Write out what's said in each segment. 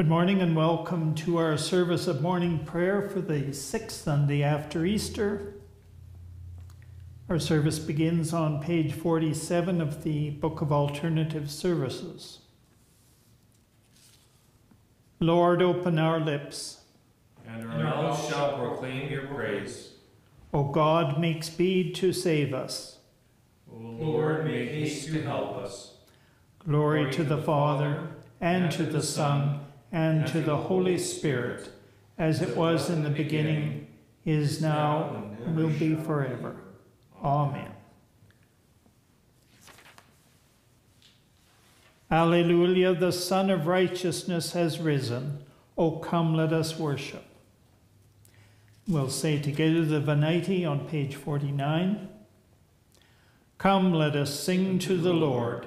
Good morning and welcome to our service of morning prayer for the sixth Sunday after Easter. Our service begins on page 47 of the Book of Alternative Services. Lord, open our lips. And our mouth shall proclaim your praise. O God, make speed to save us. O Lord, make haste to help us. Glory to the Father, and to the Son, and to the Holy Spirit, as it was in the beginning, is now, and will be forever. Amen. Alleluia, the Sun of Righteousness has risen. O come, let us worship. We'll say together the Venite on page 49. Come, let us sing to the Lord.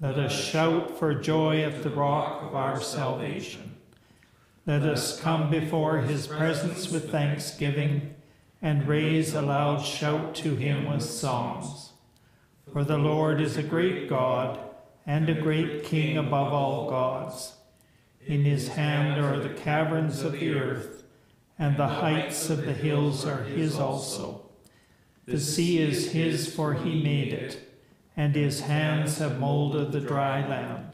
Let us shout for joy at the rock of our salvation. Let us come before his presence with thanksgiving and raise a loud shout to him with songs. For the Lord is a great God and a great King above all gods. In his hand are the caverns of the earth, and the heights of the hills are his also. The sea is his, for he made it and his hands have molded the dry land.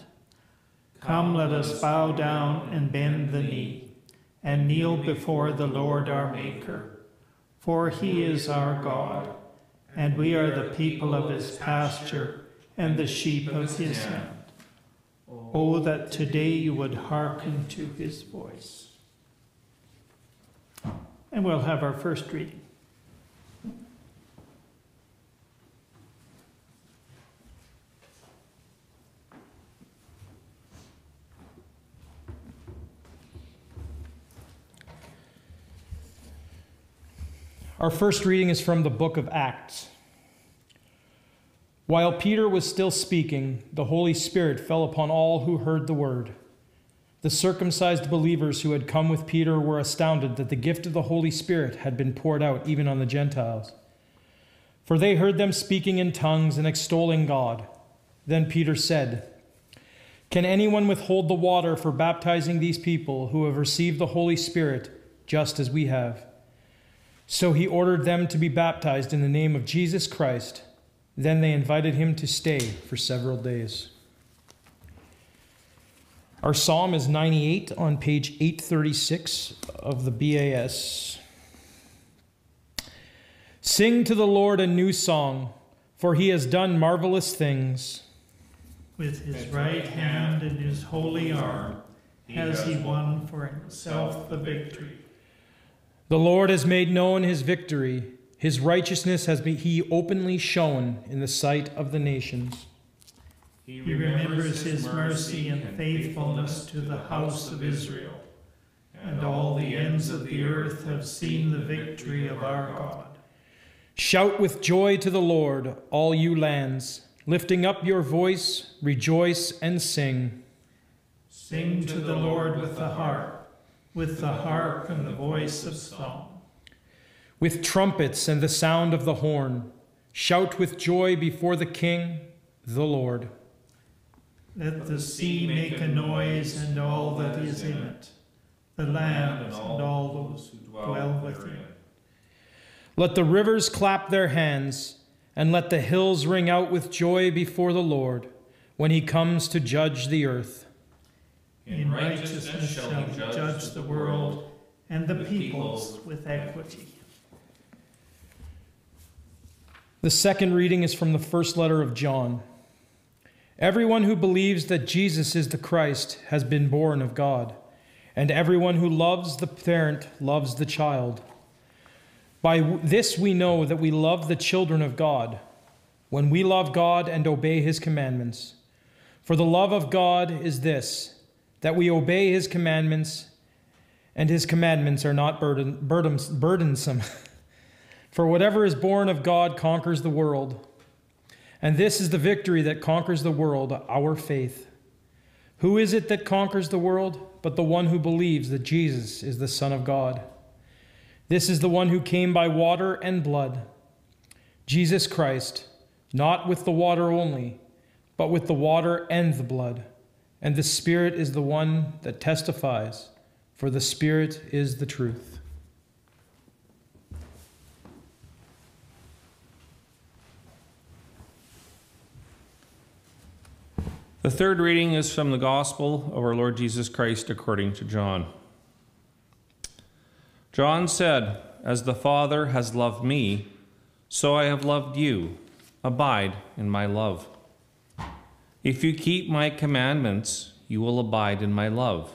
Come, let us bow down and bend the knee, and kneel before the Lord our Maker. For he is our God, and we are the people of his pasture and the sheep of his hand. Oh, that today you would hearken to his voice. And we'll have our first reading. Our first reading is from the book of Acts. While Peter was still speaking, the Holy Spirit fell upon all who heard the word. The circumcised believers who had come with Peter were astounded that the gift of the Holy Spirit had been poured out even on the Gentiles. For they heard them speaking in tongues and extolling God. Then Peter said, Can anyone withhold the water for baptizing these people who have received the Holy Spirit just as we have? So he ordered them to be baptized in the name of Jesus Christ. Then they invited him to stay for several days. Our psalm is 98 on page 836 of the BAS. Sing to the Lord a new song, for he has done marvelous things. With his right hand and his holy arm has he won for himself the victory. The Lord has made known his victory. His righteousness has been he openly shown in the sight of the nations. He remembers his mercy and faithfulness to the house of Israel. And all the ends of the earth have seen the victory of our God. Shout with joy to the Lord, all you lands. Lifting up your voice, rejoice and sing. Sing to the Lord with the harp with the harp and the voice of song. With trumpets and the sound of the horn, shout with joy before the King, the Lord. Let the sea make a noise and all that is in it, the land and all those who dwell within. Let the rivers clap their hands, and let the hills ring out with joy before the Lord when he comes to judge the earth. In righteousness shall he judge the world and the peoples with equity. The second reading is from the first letter of John. Everyone who believes that Jesus is the Christ has been born of God, and everyone who loves the parent loves the child. By this we know that we love the children of God, when we love God and obey his commandments. For the love of God is this that we obey his commandments, and his commandments are not burden, burdensome. For whatever is born of God conquers the world. And this is the victory that conquers the world, our faith. Who is it that conquers the world but the one who believes that Jesus is the Son of God? This is the one who came by water and blood, Jesus Christ, not with the water only, but with the water and the blood. And the Spirit is the one that testifies, for the Spirit is the truth. The third reading is from the Gospel of our Lord Jesus Christ according to John. John said, As the Father has loved me, so I have loved you. Abide in my love. If you keep my commandments, you will abide in my love,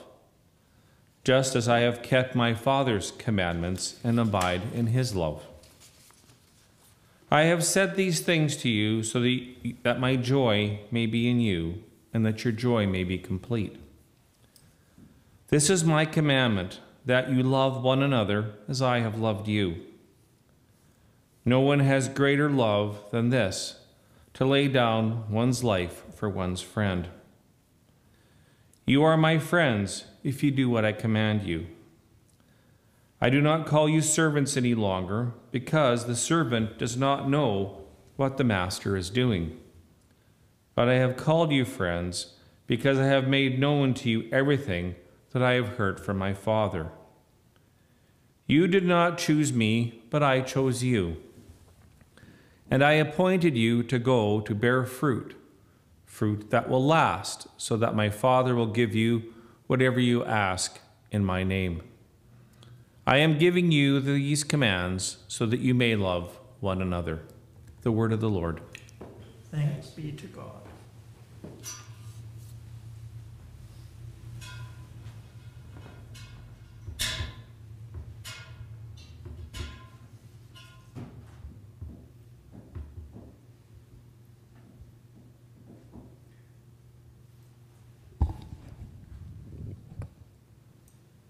just as I have kept my Father's commandments and abide in his love. I have said these things to you so that my joy may be in you and that your joy may be complete. This is my commandment that you love one another as I have loved you. No one has greater love than this to lay down one's life for one's friend. You are my friends if you do what I command you. I do not call you servants any longer because the servant does not know what the master is doing. But I have called you friends because I have made known to you everything that I have heard from my Father. You did not choose me, but I chose you. And I appointed you to go to bear fruit, fruit that will last, so that my Father will give you whatever you ask in my name. I am giving you these commands so that you may love one another. The word of the Lord. Thanks be to God.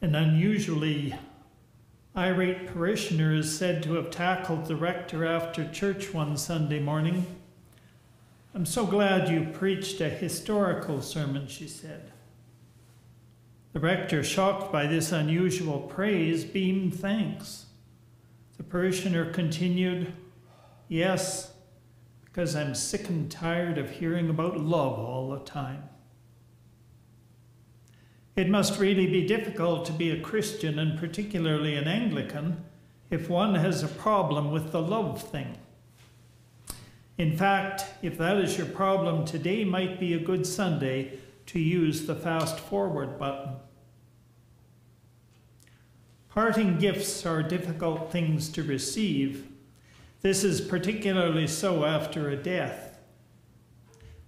An unusually irate parishioner is said to have tackled the rector after church one Sunday morning. I'm so glad you preached a historical sermon, she said. The rector, shocked by this unusual praise, beamed thanks. The parishioner continued, Yes, because I'm sick and tired of hearing about love all the time. It must really be difficult to be a Christian, and particularly an Anglican, if one has a problem with the love thing. In fact, if that is your problem, today might be a good Sunday to use the fast forward button. Parting gifts are difficult things to receive. This is particularly so after a death.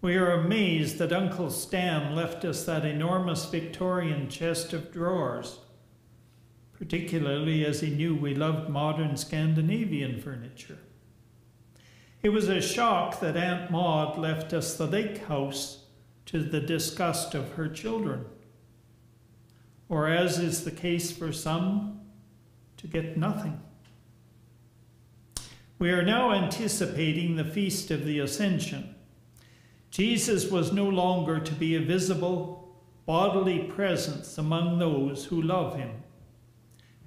We are amazed that Uncle Stan left us that enormous Victorian chest of drawers, particularly as he knew we loved modern Scandinavian furniture. It was a shock that Aunt Maud left us the lake house to the disgust of her children, or as is the case for some, to get nothing. We are now anticipating the Feast of the Ascension Jesus was no longer to be a visible, bodily presence among those who love him.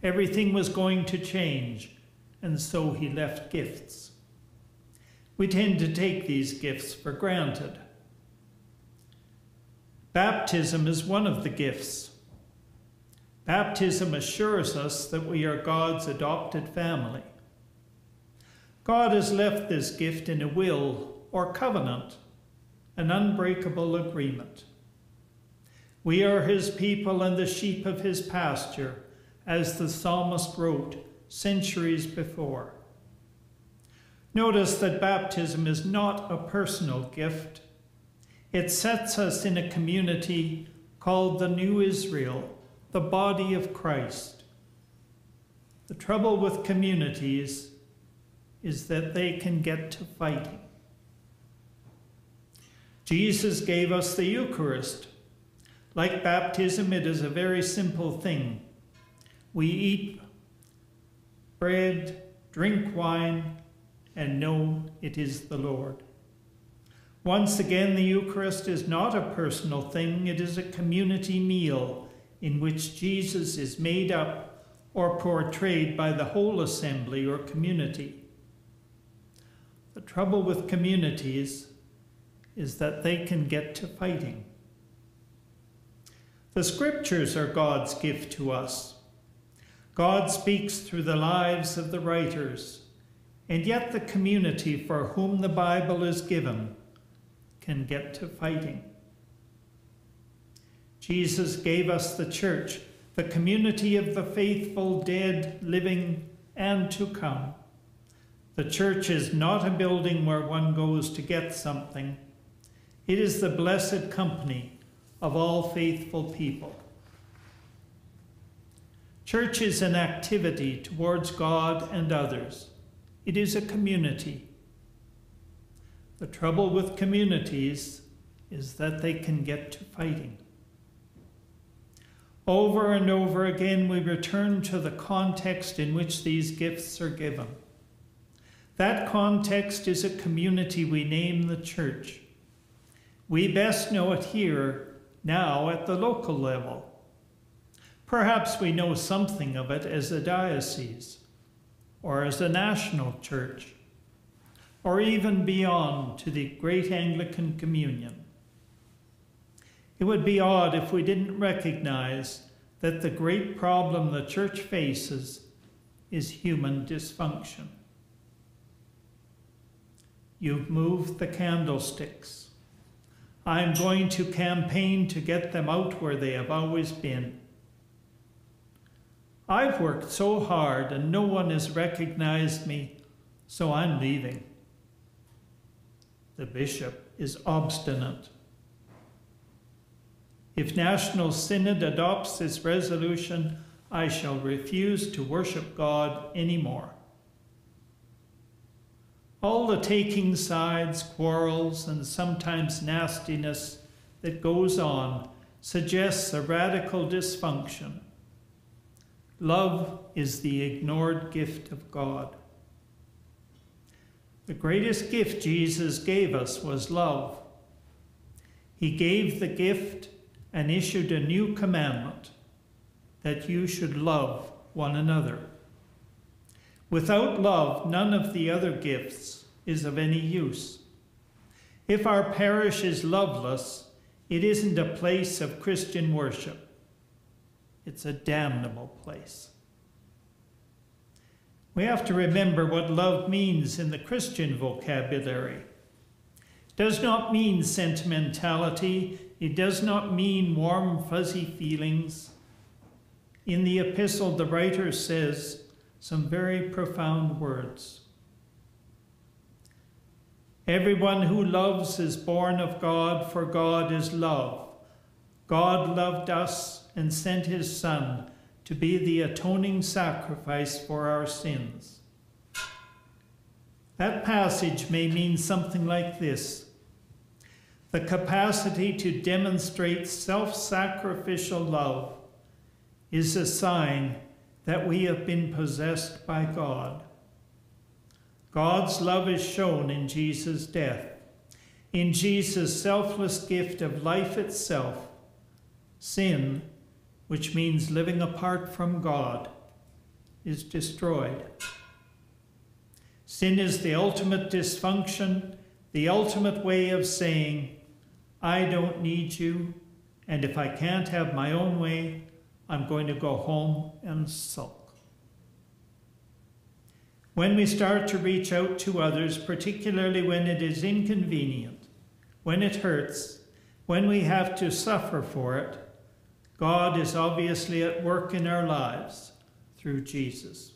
Everything was going to change, and so he left gifts. We tend to take these gifts for granted. Baptism is one of the gifts. Baptism assures us that we are God's adopted family. God has left this gift in a will or covenant an unbreakable agreement. We are his people and the sheep of his pasture, as the psalmist wrote centuries before. Notice that baptism is not a personal gift. It sets us in a community called the New Israel, the body of Christ. The trouble with communities is that they can get to fighting. Jesus gave us the Eucharist. Like baptism, it is a very simple thing. We eat bread, drink wine, and know it is the Lord. Once again, the Eucharist is not a personal thing, it is a community meal in which Jesus is made up or portrayed by the whole assembly or community. The trouble with communities is that they can get to fighting. The scriptures are God's gift to us. God speaks through the lives of the writers, and yet the community for whom the Bible is given can get to fighting. Jesus gave us the church, the community of the faithful, dead, living, and to come. The church is not a building where one goes to get something. It is the blessed company of all faithful people. Church is an activity towards God and others. It is a community. The trouble with communities is that they can get to fighting. Over and over again, we return to the context in which these gifts are given. That context is a community we name the church. We best know it here, now at the local level. Perhaps we know something of it as a diocese, or as a national church, or even beyond to the great Anglican Communion. It would be odd if we didn't recognize that the great problem the church faces is human dysfunction. You've moved the candlesticks. I'm going to campaign to get them out where they have always been. I've worked so hard and no one has recognized me, so I'm leaving. The bishop is obstinate. If National Synod adopts this resolution, I shall refuse to worship God anymore. All the taking sides, quarrels, and sometimes nastiness that goes on suggests a radical dysfunction. Love is the ignored gift of God. The greatest gift Jesus gave us was love. He gave the gift and issued a new commandment that you should love one another. Without love, none of the other gifts is of any use. If our parish is loveless, it isn't a place of Christian worship. It's a damnable place. We have to remember what love means in the Christian vocabulary. It does not mean sentimentality it does not mean warm, fuzzy feelings. In the epistle, the writer says some very profound words. Everyone who loves is born of God, for God is love. God loved us and sent his Son to be the atoning sacrifice for our sins. That passage may mean something like this the capacity to demonstrate self sacrificial love is a sign that we have been possessed by God. God's love is shown in Jesus' death, in Jesus' selfless gift of life itself. Sin, which means living apart from God, is destroyed. Sin is the ultimate dysfunction, the ultimate way of saying, I don't need you, and if I can't have my own way, I'm going to go home and sulk. When we start to reach out to others, particularly when it is inconvenient, when it hurts, when we have to suffer for it, God is obviously at work in our lives through Jesus.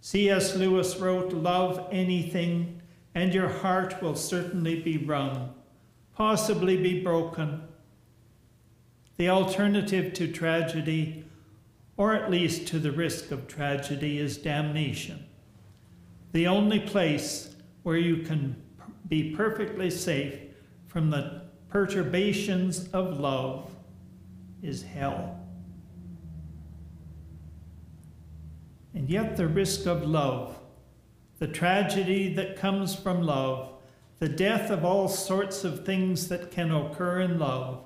C.S. Lewis wrote, Love anything, and your heart will certainly be wrung possibly be broken. The alternative to tragedy, or at least to the risk of tragedy, is damnation. The only place where you can be perfectly safe from the perturbations of love is hell. And yet, the risk of love, the tragedy that comes from love, the death of all sorts of things that can occur in love,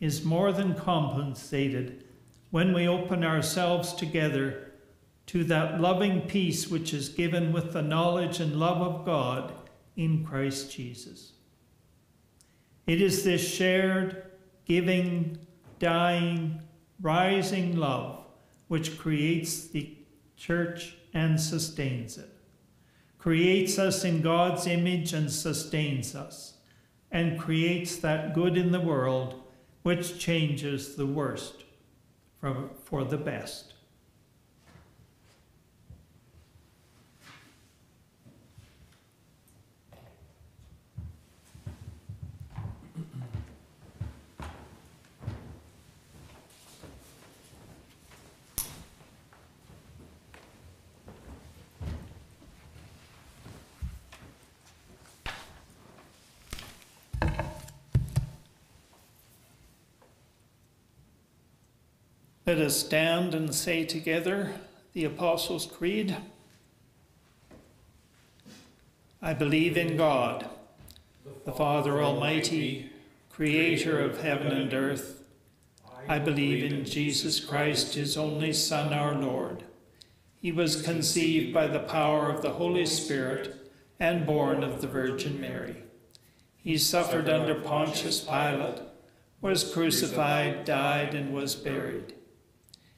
is more than compensated when we open ourselves together to that loving peace which is given with the knowledge and love of God in Christ Jesus. It is this shared, giving, dying, rising love, which creates the church and sustains it, creates us in God's image and sustains us, and creates that good in the world which changes the worst for, for the best. Let us stand and say together the Apostles' Creed. I believe in God, the Father Almighty, creator of heaven and earth. I believe in Jesus Christ, his only Son, our Lord. He was conceived by the power of the Holy Spirit and born of the Virgin Mary. He suffered under Pontius Pilate, was crucified, died, and was buried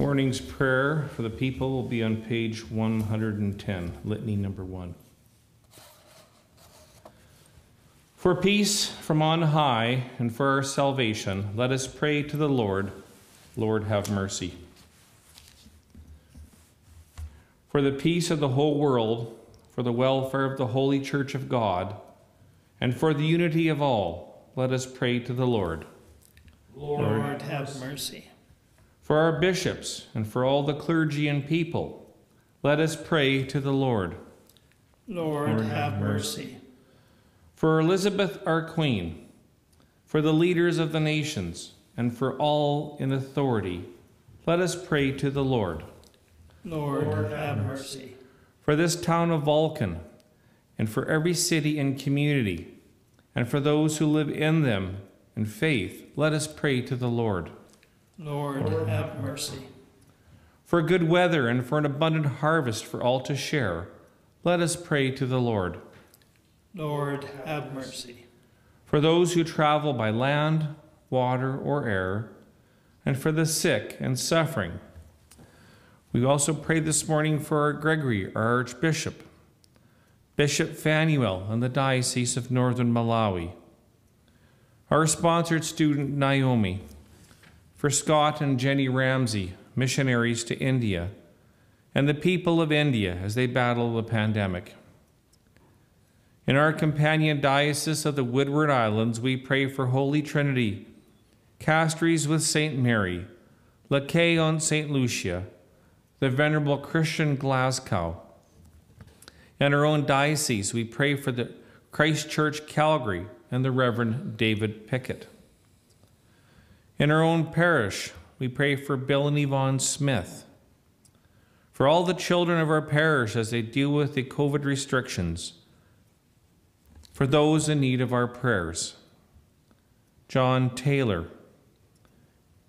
Morning's prayer for the people will be on page 110, litany number one. For peace from on high and for our salvation, let us pray to the Lord. Lord, have mercy. For the peace of the whole world, for the welfare of the holy church of God, and for the unity of all, let us pray to the Lord. Lord, Lord have mercy for our bishops, and for all the clergy and people. Let us pray to the Lord. Lord, Lord have mercy. For Elizabeth, our Queen, for the leaders of the nations, and for all in authority, let us pray to the Lord. Lord, Lord have mercy. For this town of Vulcan, and for every city and community, and for those who live in them in faith, let us pray to the Lord. Lord, have mercy. For good weather and for an abundant harvest for all to share, let us pray to the Lord. Lord, have mercy. For those who travel by land, water, or air, and for the sick and suffering. We also pray this morning for our Gregory, our Archbishop, Bishop Phanuel in the Diocese of Northern Malawi, our sponsored student Naomi, for Scott and Jenny Ramsey, missionaries to India, and the people of India as they battle the pandemic. In our companion diocese of the Windward Islands, we pray for Holy Trinity, Castries with St. Mary, Laquais on St. Lucia, the Venerable Christian Glasgow. In our own diocese, we pray for the Christ Church Calgary and the Reverend David Pickett. In our own parish, we pray for Bill and Yvonne Smith. For all the children of our parish as they deal with the COVID restrictions. For those in need of our prayers. John Taylor,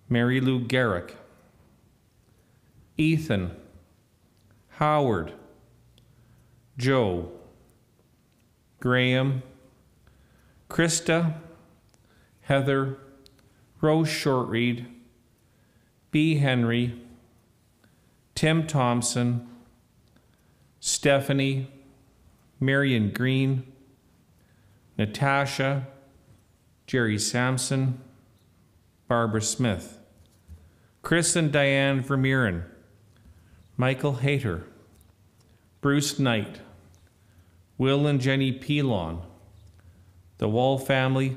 Mary Lou Garrick, Ethan, Howard, Joe, Graham, Krista, Heather, Rose Shortreed, B. Henry, Tim Thompson, Stephanie, Marion Green, Natasha, Jerry Sampson, Barbara Smith, Chris and Diane Vermeeren, Michael Hayter, Bruce Knight, Will and Jenny Pelon, the Wall family,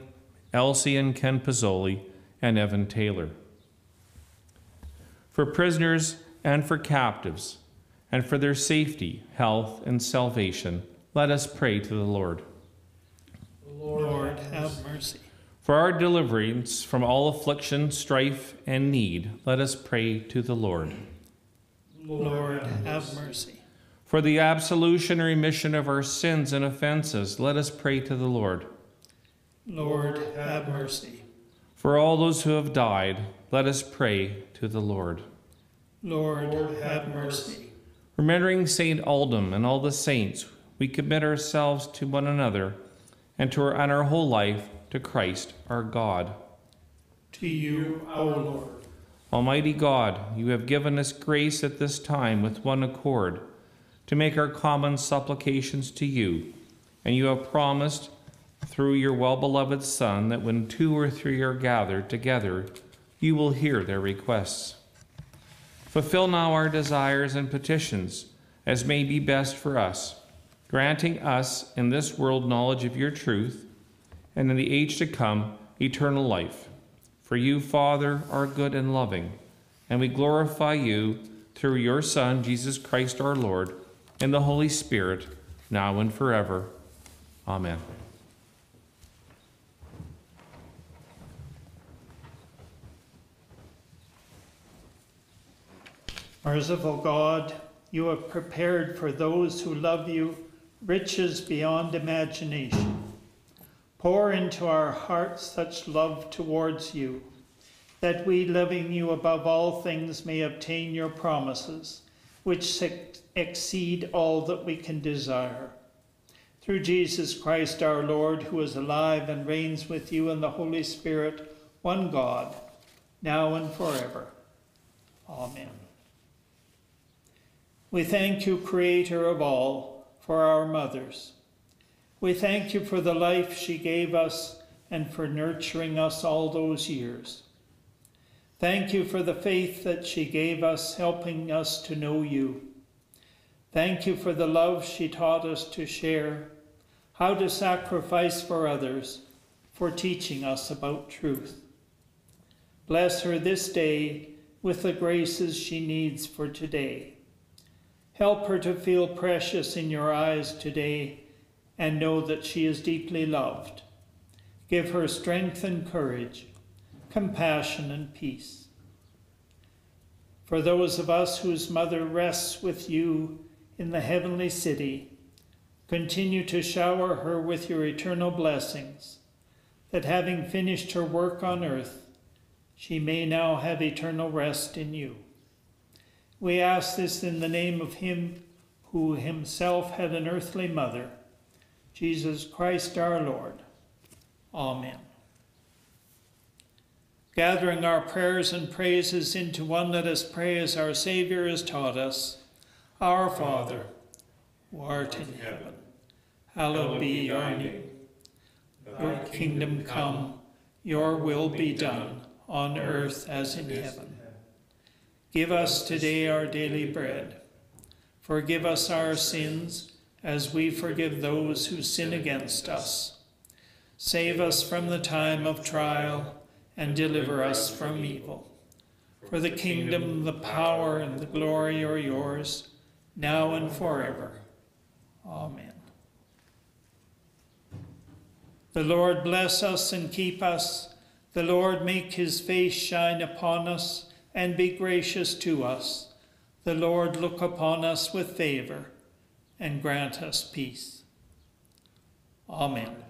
Elsie and Ken Pizzoli, and Evan Taylor. for prisoners and for captives, and for their safety, health, and salvation, let us pray to the Lord. Lord, have mercy. For our deliverance from all affliction, strife, and need, let us pray to the Lord. Lord, have mercy. For the absolution and remission of our sins and offenses, let us pray to the Lord. Lord, have mercy. For all those who have died, let us pray to the Lord. Lord, have mercy. Remembering Saint Aldhelm and all the saints, we commit ourselves to one another and to our, and our whole life to Christ our God. To you, O Lord. Almighty God, you have given us grace at this time with one accord to make our common supplications to you, and you have promised through your well beloved Son that when two or three are gathered together, you will hear their requests. Fulfill now our desires and petitions as may be best for us, granting us in this world knowledge of your truth, and in the age to come eternal life. For you, Father, are good and loving, and we glorify you through your Son, Jesus Christ our Lord, and the Holy Spirit, now and forever. Amen. Merciful God, you have prepared for those who love you riches beyond imagination. Pour into our hearts such love towards you, that we, loving you above all things, may obtain your promises, which exceed all that we can desire. Through Jesus Christ our Lord, who is alive and reigns with you in the Holy Spirit, one God, now and forever. Amen. We thank you, Creator of all, for our mothers. We thank you for the life she gave us and for nurturing us all those years. Thank you for the faith that she gave us, helping us to know you. Thank you for the love she taught us to share, how to sacrifice for others, for teaching us about truth. Bless her this day with the graces she needs for today. Help her to feel precious in your eyes today and know that she is deeply loved. Give her strength and courage, compassion and peace. For those of us whose mother rests with you in the heavenly city, continue to shower her with your eternal blessings, that having finished her work on earth, she may now have eternal rest in you. We ask this in the name of Him who himself had an earthly mother, Jesus Christ our Lord. Amen. Gathering our prayers and praises into one, let us pray as our Savior has taught us. Our Father, who art in heaven, hallowed be your name. Your kingdom come, your will be done, on earth as in heaven. Give us today our daily bread. Forgive us our sins as we forgive those who sin against us. Save us from the time of trial and deliver us from evil. For the kingdom, the power, and the glory are yours, now and forever. Amen. The Lord bless us and keep us. The Lord make his face shine upon us and be gracious to us. The Lord look upon us with favor and grant us peace. Amen.